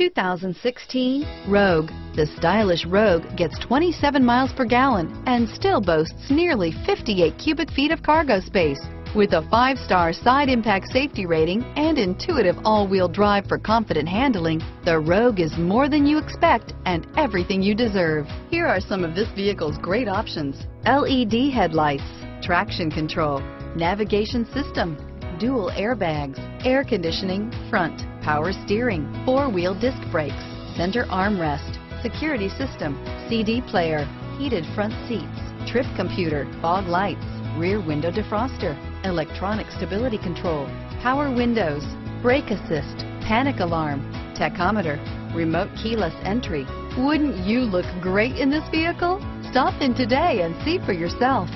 2016 Rogue. The stylish Rogue gets 27 miles per gallon and still boasts nearly 58 cubic feet of cargo space. With a five-star side impact safety rating and intuitive all-wheel drive for confident handling, the Rogue is more than you expect and everything you deserve. Here are some of this vehicle's great options. LED headlights, traction control, navigation system, dual airbags, air conditioning, front, power steering, four-wheel disc brakes, center armrest, security system, CD player, heated front seats, trip computer, fog lights, rear window defroster, electronic stability control, power windows, brake assist, panic alarm, tachometer, remote keyless entry. Wouldn't you look great in this vehicle? Stop in today and see for yourself.